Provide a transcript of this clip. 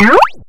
Ow!